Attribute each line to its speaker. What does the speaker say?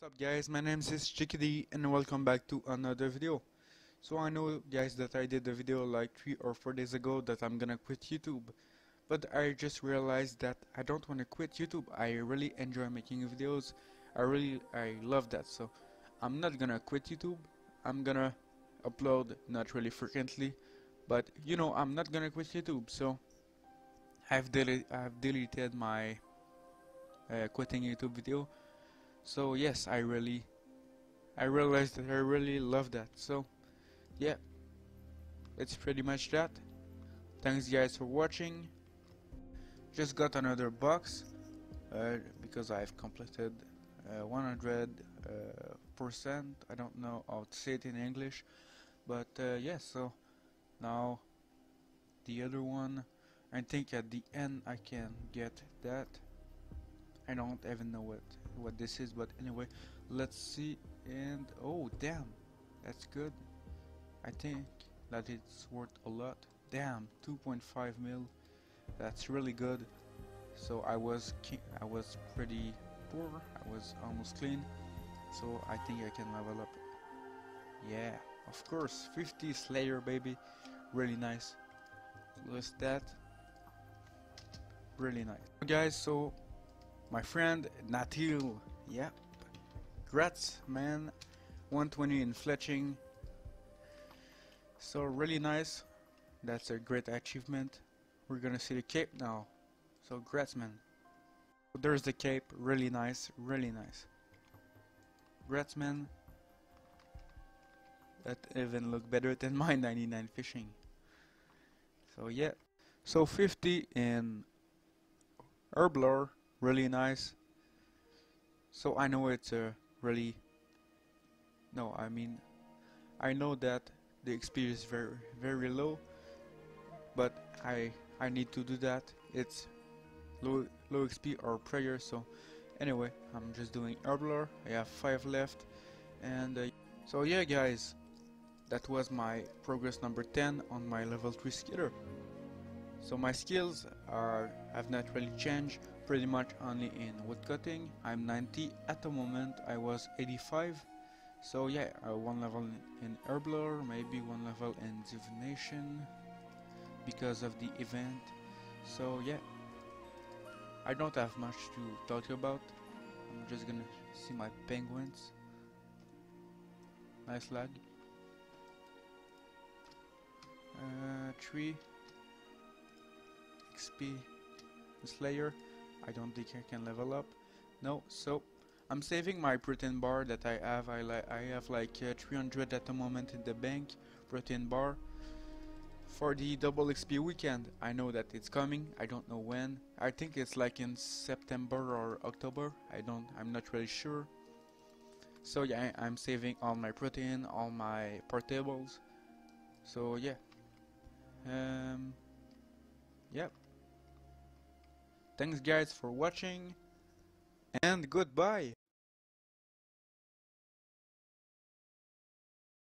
Speaker 1: What's up guys, my name is Jkde and welcome back to another video. So I know guys that I did a video like 3 or 4 days ago that I'm gonna quit YouTube. But I just realized that I don't wanna quit YouTube. I really enjoy making videos. I really, I love that. So I'm not gonna quit YouTube. I'm gonna upload not really frequently. But you know, I'm not gonna quit YouTube. So I've, dele I've deleted my uh, quitting YouTube video so yes I really I realized that I really love that. So yeah it's pretty much that. Thanks guys for watching. Just got another box uh, because I've completed uh, 100 uh, percent. I don't know how to say it in English but uh, yeah so now the other one I think at the end I can get that. I don't even know what what this is but anyway let's see and oh damn that's good. I think that it's worth a lot. Damn 2.5 mil that's really good. So I was I was pretty poor I was almost clean so I think I can level up. Yeah of course 50 slayer baby really nice. Plus that really nice. Guys so my friend Natil, yep. Grats, man. 120 in fletching. So really nice. That's a great achievement. We're gonna see the cape now. So grats, man. There's the cape. Really nice. Really nice. Grats, man. That even look better than my 99 fishing. So yeah. So 50 in Herblore really nice. So I know it's a really no I mean I know that the XP is very very low but I I need to do that. It's low low XP or prayer so anyway I'm just doing Herblore I have 5 left and uh, so yeah guys that was my progress number 10 on my level 3 skiller. So my skills are have not really changed pretty much only in woodcutting. I'm 90 at the moment. I was 85. So yeah, uh, one level in Herblore, maybe one level in Divination because of the event. So yeah, I don't have much to talk about. I'm just gonna see my penguins. Nice lag. Uh, tree. XP. Slayer. I don't think I can level up. No, so I'm saving my protein bar that I have. I, I have like uh, 300 at the moment in the bank protein bar for the double XP weekend. I know that it's coming. I don't know when. I think it's like in September or October. I don't. I'm not really sure. So yeah, I'm saving all my protein, all my portables. So yeah. Um. Yep. Thanks guys for watching and goodbye.